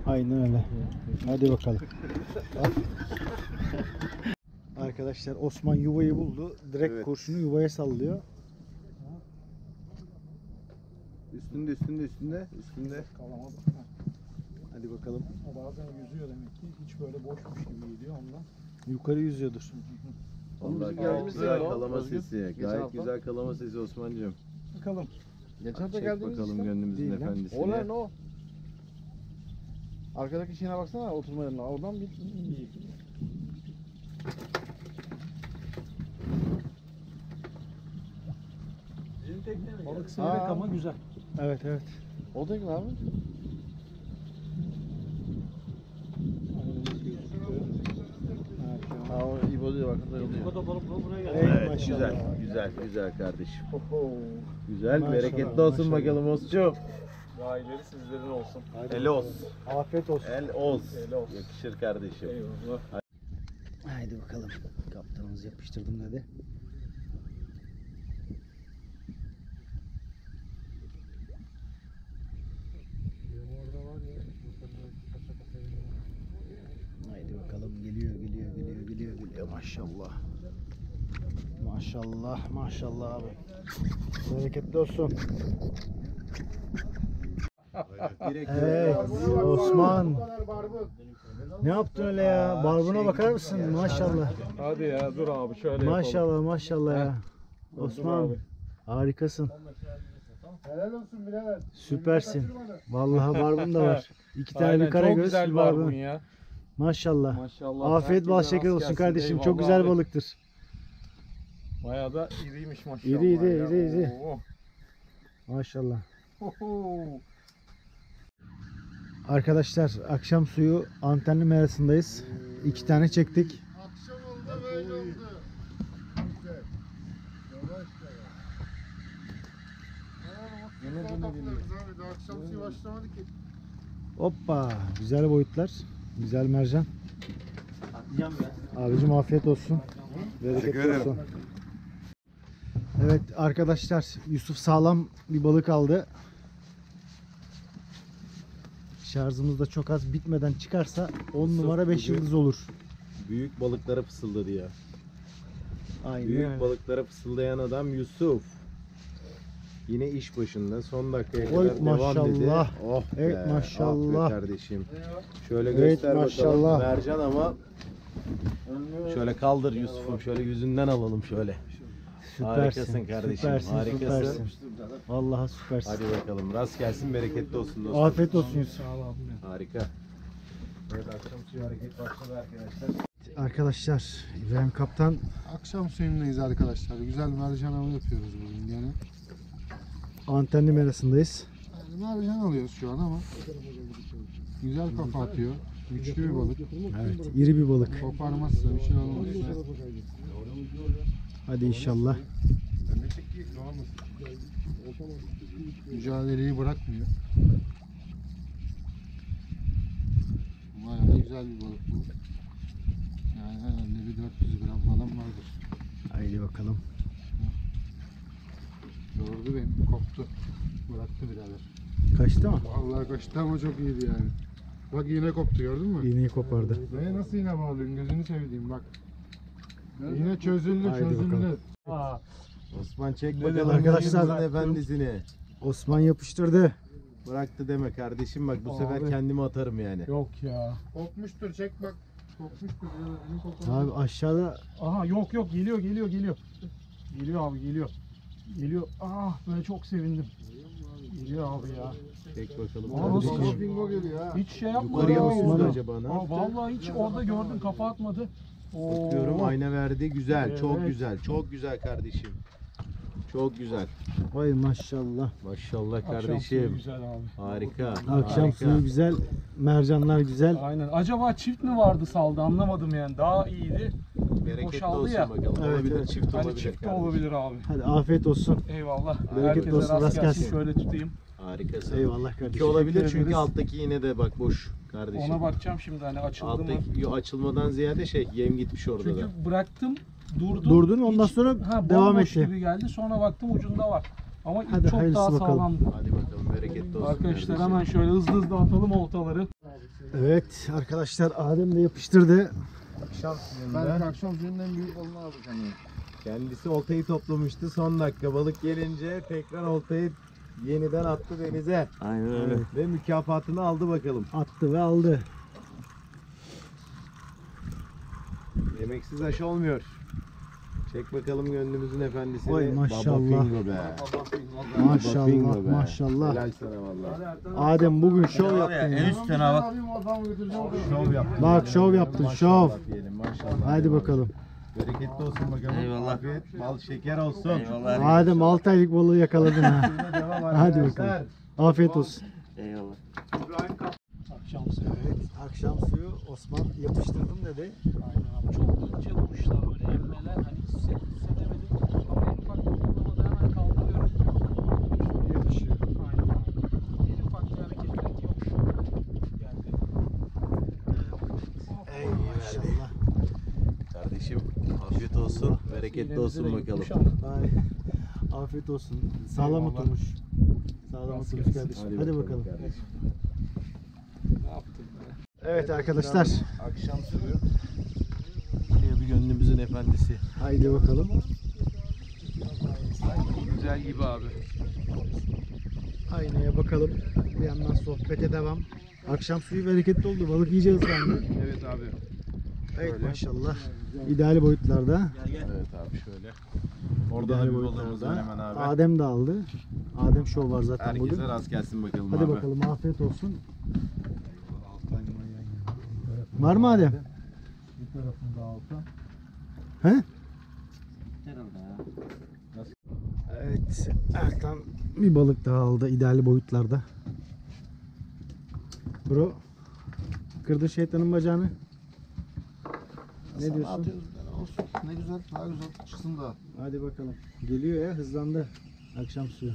Aynen öyle. Hadi bakalım. Arkadaşlar Osman yuvayı buldu. Direkt Evet. kurşunu yuvaya sallıyor. Üstünde üstünde üstünde üstünde. Kalamadık. Hadi bakalım. O bazen yüzüyor demek ki. Hiç böyle boşmuş gibi geliyor ondan. Yukarı yüzüyordur. Vallahi gayet geldiğimiz güzel yer o, kalama Özgür. sesi. Geçen Gayet hafta. güzel kalama sesi Osman'cığım. Bakalım. Geçen hafta Çek geldiğimiz bakalım işte. gönlümüzün Değil lan. efendisini. O lan o. Arkadaki şeyine baksana oturma yerine. Oradan bir Balık seyrek Aa. ama güzel. Evet evet. O da abi? Ha o İbo diyor bak. Bu da balık balık buraya geldi. Ey Evet, maşallah. güzel, güzel, güzel kardeşim. Oho. Güzel, Maşallah, bereketli olsun maşallah. bakalım Osçum. Aileleri sizlerin olsun. El os. Afiyet olsun. El os. El os. Yakışır kardeşim. Eyvallah. Haydi bakalım. Kaptanımız yapıştırdım dedi. Haydi bakalım geliyor geliyor geliyor geliyor geliyor maşallah. Maşallah maşallah abi. Bereketli olsun. Evet Osman. Ne yaptın öyle ya? Barbuna bakar mısın? Maşallah. Hadi ya dur abi şöyle Maşallah maşallah ya. Osman harikasın. Helal olsun birader. Süpersin. Vallahi barbun da var. İki tane Aynen, bir karagöz, çok güzel barbun. ya. Maşallah. Maşallah. Afiyet bal şeker olsun kardeşim. Çok güzel abi. balıktır. Bayağı da iriymiş maşallah. İri, iri, ya. iri, iri. Oo. Maşallah. Oho. Arkadaşlar akşam suyu antenli merasındayız. İki tane çektik. Akşam oldu böyle oldu. Güzel. Yavaş yavaş. Yine. Daha akşam suyu başlamadı ki. Hoppa. Güzel boyutlar. Güzel mercan. Atacağım ya. Abicim afiyet olsun. Bereketli olsun. Evet arkadaşlar Yusuf sağlam bir balık aldı. Şarjımız da çok az bitmeden çıkarsa 10 numara 5 bugün- yıldız olur. Büyük balıklara fısıldadı ya. Aynen Büyük öyle. balıklara fısıldayan adam Yusuf. Yine iş başında son dakikaya Oy, kadar devam dedi. maşallah. Oh Evet, be, maşallah. ah be kardeşim. Şöyle Evet, göster maşallah. bakalım. Mercan ama şöyle kaldır Yusuf'um. Şöyle yüzünden alalım şöyle. Süpersin. Harikasın kardeşim, Süpersin, harikasın. süpersin. Vallahi süpersin. Hadi bakalım. Rast gelsin, bereketli olsun dostum. Afiyet olsun Yusuf. Harika. Evet akşam suyu hareket başladı arkadaşlar. Arkadaşlar İbrahim Kaptan Akşam suyundayız arkadaşlar. Güzel mercan avı yapıyoruz bugün gene. Antenli merasındayız. Yani mercan alıyoruz şu an ama güzel kafa atıyor. Güçlü bir balık. Evet iri bir balık. Koparmazsa bir şey olmazsa. Hadi inşallah. Mücadeleyi bırakmıyor. Bayağı güzel bir balık bu. Yani herhalde bir 400 gram falan vardır. Haydi bakalım. Gördü beni, koptu. Bıraktı birader. Kaçtı mı? Vallahi kaçtı ama çok iyiydi yani. Bak iğne koptu gördün mü? İğneyi kopardı. Ve nasıl iğne bağlıyorsun gözünü sevdiğim bak. İğne çözüldü Haydi çözüldü. bakalım. Osman çek bakalım arkadaşlar? arkadaşlar efendisini. Osman yapıştırdı. Bıraktı deme kardeşim bak bu sefer Abi. kendimi atarım yani. Yok ya. Kopmuştur çek bak. Kopmuştur ya. Abi aşağıda Aha yok yok geliyor geliyor geliyor. Geliyor abi geliyor. Geliyor. Ah böyle çok sevindim. Geliyor abi ya. Çek bakalım. Aa, nasıl. Bingo bingo geliyor ha. Hiç şey yapmadı. Yukarıya mı yüzdü acaba ne Aa, yaptı? vallahi hiç orada gördüm kafa atmadı. Oo. Bakıyorum ayna verdi güzel çok Evet. güzel çok güzel kardeşim. Çok güzel. vay maşallah. Maşallah Akşam suyu kardeşim. güzel abi. Harika. Akşam harika. suyu güzel, mercanlar güzel. Aynen. Acaba çift mi vardı saldı anlamadım yani. Daha iyiydi. Bereketli boşaldı olsun ya. bakalım. Evet, olabilir evet. çift Hani olabilir. çift de kardeşim. olabilir abi. Hadi afiyet olsun. Eyvallah. Bereketli Herkese olsun, rast rast gelsin. gelsin. Şöyle tutayım. Harikasın. Eyvallah İki kardeşim. olabilir Teşekkür çünkü ederiz. alttaki yine de bak boş kardeşim. Ona bakacağım şimdi hani açıldı mı? Alttaki yo, açılmadan ziyade şey yem gitmiş orada Çünkü da. bıraktım, durdum. Durdun, ondan sonra ha, devam etti. gibi geldi. Sonra baktım ucunda var. Ama Hadi çok daha bakalım. sağlamdı. Hadi bakalım bereketli olsun Arkadaşlar kardeşim. hemen şöyle hızlı hızlı atalım oltaları. Evet arkadaşlar Adem de yapıştırdı. Akşam Ben akşam suyunun en büyük balını alacağım. yani. kendisi oltayı toplamıştı. Son dakika balık gelince tekrar oltayı yeniden attı denize. Aynen öyle. Ve mükafatını aldı bakalım. Attı ve aldı. Yemeksiz aş olmuyor. Çek bakalım gönlümüzün efendisini. Oy, Baba maşallah. Fingo be. Maşallah, Bingo be. maşallah. Helal sana valla. Adem bugün şov yaptın En ya. üstten ha bak. Şov yaptın. Bak şov yaptın şov. Maşallah diyelim maşallah. Haydi bakalım. Bereketli olsun bakalım. Eyvallah. Afiyet, bal şeker olsun. Eyvallah. Adem 6 aylık balığı yakaladın ha. Devam Hadi arkadaşlar. bakalım. Afiyet olsun. Eyvallah. Akşam suyu. Evet akşam suyu Osman yapıştırdım dedi. Aynen abi. Çok ince vuruşlar böyle emmeler. Hani hissedemedim. Ama en ufak dokunmada hemen kaldırıyorum. Yapışıyor. Aynen abi. En ufak bir hareketlilik yok. Geldi. Ey maşallah. Kardeşim afiyet olsun. Bereketli olsun bakalım. Ay, Afiyet olsun. Sağlam oturmuş. Sağlam oturmuş kardeşim. Hadi bakalım. kardeşim. Evet arkadaşlar. Akşam suyu. Diye bir gönlümüzün efendisi. Haydi bakalım. Güzel gibi abi. Aynaya bakalım. Bir yandan sohbete devam. Akşam suyu bereketli oldu. Balık iyice ıslandı. Evet abi. Evet maşallah. İdeal boyutlarda. Evet abi şöyle. Orada İdeal da bir balığımız var hemen abi. Adem de aldı. Adem şov var zaten bugün. Herkese rast gelsin bakalım Hadi abi. bakalım afiyet olsun. Var mı Adem? Bir tarafında alta. He? Evet. Erkan bir balık daha aldı ideal boyutlarda. Bro. Kırdın şeytanın bacağını. Ne Sana diyorsun? atıyoruz olsun. Ne güzel, daha güzel çıksın da. Hadi bakalım. Geliyor ya hızlandı. Akşam suyu.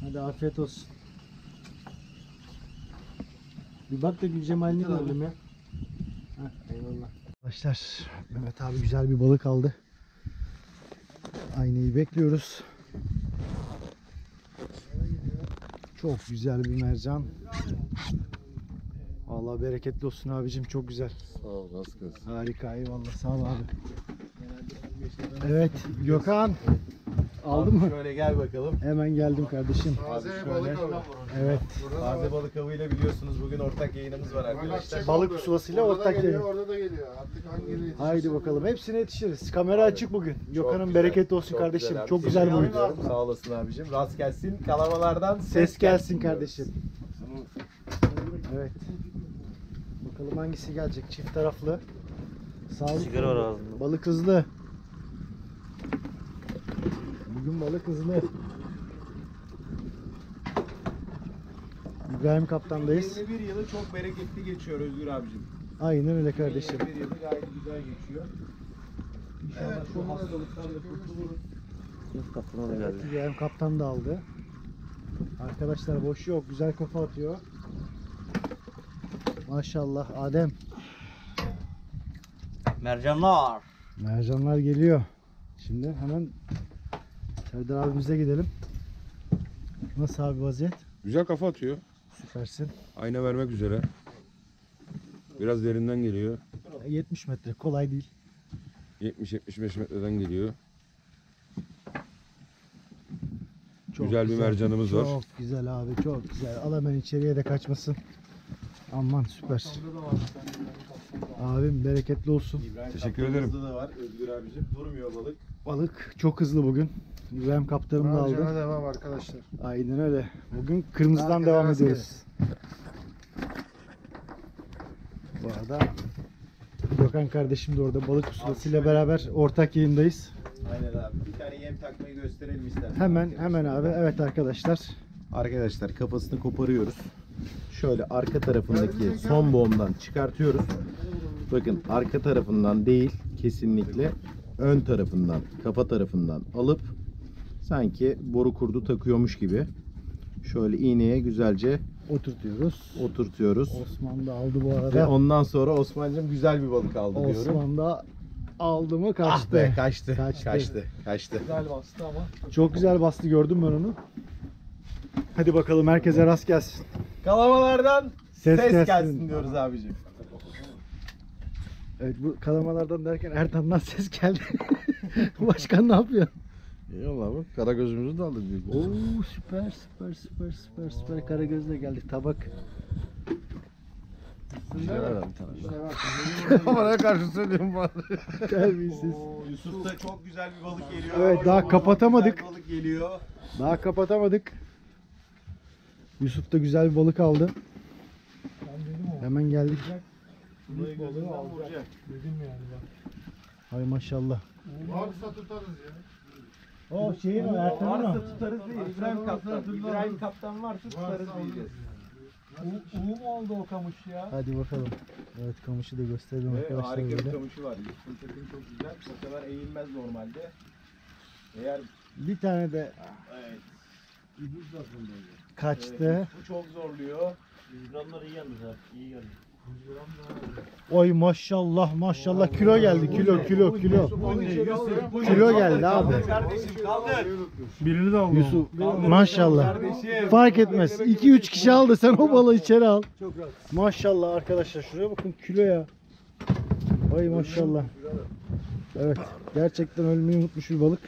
Hadi afiyet olsun. Bir bak da Gül Cemal'ini gördüm ya. Heh, eyvallah. Arkadaşlar Mehmet abi güzel bir balık aldı. Aynayı bekliyoruz. Çok güzel bir mercan. Allah bereketli olsun abicim çok güzel. Sağ ol. Harika eyvallah sağ ol abi. Evet Gökhan. Aldın mı? Şöyle gel bakalım. Hemen geldim kardeşim. Taze şöyle. balık avı. Evet. Taze balık avıyla biliyorsunuz bugün ortak yayınımız var arkadaşlar. Balık pusulasıyla Orada ortak geliyor, yayın. Orada da geliyor. Artık hangi yere Haydi bakalım hepsine yetişiriz. Kamera açık bugün. Gökhan'ın güzel, bereketi olsun çok kardeşim. güzel abi. çok güzel Teşekkür boyut. ediyorum. Sağ olasın abicim. Rast gelsin. Kalamalardan Ses gelsin kardeşim. Evet. Bakalım hangisi gelecek? Çift taraflı. Sağlık. Sigara var ağzında. Balık hızlı. Bugün balık hızlı. İbrahim Kaptan'dayız. 21 yılı çok bereketli geçiyor Özgür abicim. Aynen öyle kardeşim. 21 yılı gayet güzel geçiyor. İnşallah şu hastalıktan da kurtuluruz. Kapına da geldi. İbrahim Kaptan da aldı. Arkadaşlar boş yok. Güzel kafa atıyor. Maşallah Adem. Mercanlar. Mercanlar geliyor. Şimdi hemen Serdar abimize gidelim. Nasıl abi vaziyet? Güzel kafa atıyor. Süpersin. Ayna vermek üzere. Biraz derinden geliyor. 70 metre kolay değil. 70-75 metreden geliyor. Çok Güzel bir mercanımız var. Çok güzel abi çok güzel. Al hemen içeriye de kaçmasın. Aman süper. Abim bereketli olsun. Teşekkür ederim. da var Özgür abicim. Durmuyor balık. Balık çok hızlı bugün. İbrahim kaptanım da aldı. devam arkadaşlar. Aynen öyle. Bugün kırmızıdan Herkese devam ediyoruz. Bu arada Gökhan kardeşim de orada balık pusulasıyla beraber ortak yayındayız. Aynen abi. Bir tane yem takmayı gösterelim istersen. Hemen hemen abi. Evet arkadaşlar. Arkadaşlar kafasını koparıyoruz. Şöyle arka tarafındaki son boğumdan çıkartıyoruz. Bakın arka tarafından değil kesinlikle ön tarafından, kafa tarafından alıp sanki boru kurdu takıyormuş gibi şöyle iğneye güzelce Oturtuyoruz. oturtuyoruz. Osman da aldı bu Ve arada. ondan sonra Osman'cığım güzel bir balık aldı diyorum. Osman da aldı mı Ah kaçtı. be kaçtı. Kaçtı. Kaçtı. Kaçtı. Güzel bastı ama. Çok güzel bastı gördüm ben onu. Hadi bakalım herkese rast gelsin. Kalamalardan Ses ses, gelsin. gelsin. diyoruz abicim. Evet bu kalamalardan derken Ertan'dan ses geldi. Başkan ne yapıyor? Eyvallah bak. Kara gözümüzü de aldık büyük. Oo süper süper süper süper süper Karagöz de geldi tabak. Şeyler var bir tane. Kameraya karşı söylüyorum bari. Terbiyesiz. Yusuf'ta çok güzel bir balık geliyor. Evet, daha kapatamadık. Güzel bir balık geliyor. Daha kapatamadık. Yusuf da güzel bir balık aldı. Hemen geldik. Büyük balığı alacak. Dedim yani bak. Hay maşallah. Varsa tutarız ya. O şeyin o Ertan'ın o. Varsa tutarız değil. İbrahim Kaptan. İbrahim Kaptan varsa tutarız diyeceğiz. U, U mu oldu o kamış ya? Hadi bakalım. Evet kamışı da gösterelim Ve arkadaşlar harika bir böyle. kamışı var. Yusuf'un takım çok güzel. O kadar eğilmez normalde. Eğer Bir tane de evet, kaçtı. bu çok zorluyor. Gramları iyi yalnız abi. İyi geldi. Oy maşallah maşallah kilo geldi kilo kilo kilo. Kilo geldi abi. Kardeşim kaldır. Birini de aldım. Yusuf maşallah. Fark etmez. 2-3 kişi aldı sen o balığı içeri al. Maşallah arkadaşlar şuraya bakın kilo ya. Ay maşallah. Evet gerçekten ölmeyi unutmuş bir balık.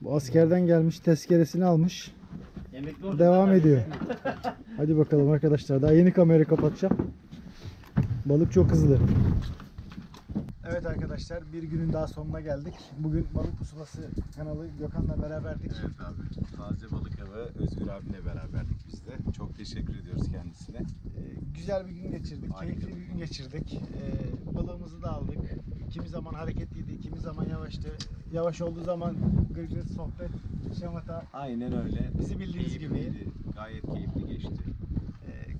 Bu askerden gelmiş tezkeresini almış. Devam ediyor. Hadi bakalım arkadaşlar. Daha yeni kamerayı kapatacağım. Balık çok hızlı. Evet arkadaşlar bir günün daha sonuna geldik. Bugün Balık Pusulası kanalı Gökhan'la beraberdik. Evet abi. Taze balık avı Özgür abimle beraberdik biz de. Çok teşekkür ediyoruz kendisine. Ee, güzel bir gün geçirdik. Harika. Keyifli bir gün geçirdik. Ee, balığımızı da aldık. Kimi zaman hareketliydi, kimi zaman yavaştı. Yavaş olduğu zaman gırgır, sohbet, şamata. Aynen öyle. Bizi bildiğiniz gibi. Keyifliydi. Gayet keyifli geçti.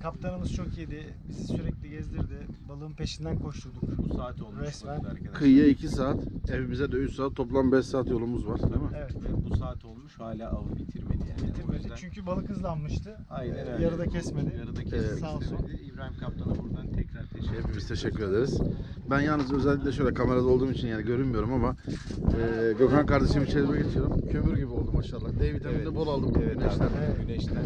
Kaptanımız çok iyiydi. Bizi sürekli gezdirdi. Balığın peşinden koşturduk. Bu saat olmuş Resmen. arkadaşlar. Kıyıya 2 saat, evimize de 3 saat. Toplam 5 saat yolumuz var değil mi? Evet. Ve bu saat olmuş hala avı bitirmedi yani. O Bitirmedi yüzden- çünkü balık hızlanmıştı. Aynen Ee, öyle. Yarıda kesmedi. Yarıda Evet. kesmedi. Sağ olsun. İbrahim Kaptan'a buradan tekrar teşekkür ederiz. Hepimiz teşekkür ederiz. Ben yalnız özellikle şöyle kamerada olduğum için yani görünmüyorum ama e, Gökhan kardeşim içeri geçiyorum. Kömür gibi oldu maşallah. D vitamini de bol aldım Evet, güneşten. Abi, güneşten.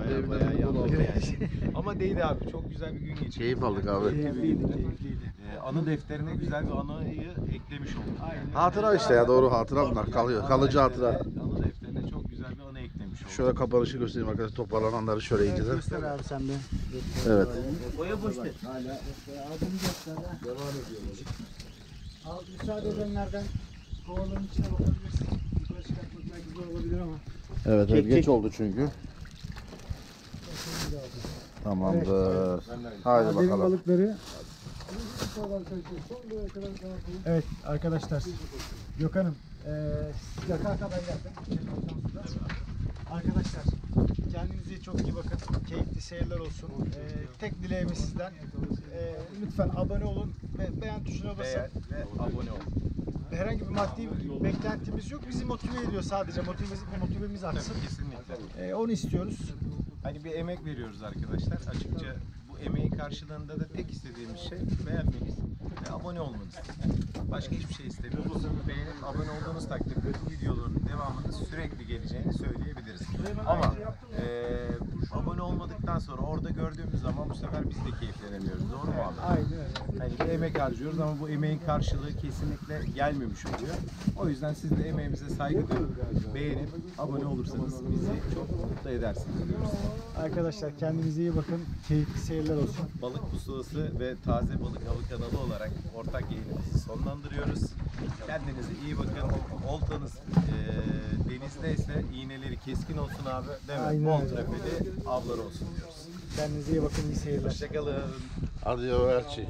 Baya baya yandık yani. Ama değdi abi. Çok güzel bir gün geçirdik. Keyif aldık abi. Keyifliydi, keyifliydi. Ee, anı defterine güzel bir anıyı eklemiş olduk. Aynen. Hatıra işte ya doğru hatıra bunlar kalıyor. Kalıcı hatıra. Anı defterine çok güzel bir anı eklemiş olduk. Şöyle kapanışı göstereyim arkadaşlar toparlananları şöyle Evet, inceden. göster abi sen de. Evet. Boya boştu. Adını göster ha. Devam ediyor. Al müsaade edenlerden kovaların içine bakabilirsin. Yukarı çıkartmak belki zor olabilir ama. Evet, evet geç oldu çünkü. Tamamdır. Haydi Derin bakalım. balıkları. Evet arkadaşlar. Gökhan'ım. Eee YKK ben geldim. Arkadaşlar kendinize çok iyi bakın. Keyifli seyirler olsun. Eee, tek dileğimiz sizden. Eee, lütfen abone olun ve beğen tuşuna basın. Beğen ve abone ol. Herhangi bir maddi beklentimiz yok. Bizi motive ediyor sadece. Motivemiz, motivemiz artsın. Kesinlikle. Eee, onu istiyoruz. Hani bir emek veriyoruz arkadaşlar. Açıkça emeği karşılığında da tek istediğimiz şey beğenmeniz ve abone olmanız. Başka hiçbir şey istemiyoruz. Beğenip abone olduğunuz takdirde videoların devamının sürekli geleceğini söyleyebiliriz. Ama eee, abone olmadıktan sonra orada gördüğümüz zaman bu sefer biz de keyiflenemiyoruz. Doğru mu abi? Aynen öyle. Hani bir emek harcıyoruz ama bu emeğin karşılığı kesinlikle gelmemiş oluyor. O yüzden siz de emeğimize saygı duyup beğenip abone olursanız bizi çok mutlu edersiniz diyoruz. Arkadaşlar kendinize iyi bakın. Keyifli seyirler olsun. Balık pusulası ve taze balık avı kanalı olarak ortak yayınımızı sonlandırıyoruz. Kendinize iyi bakın. Oltanız eee denizdeyse iğneleri keskin olsun abi. Değil mi? Aynen Bol öyle. trafeli avlar olsun diyoruz. Kendinize iyi bakın. İyi seyirler. Hoşçakalın. Hadi ya Erçi.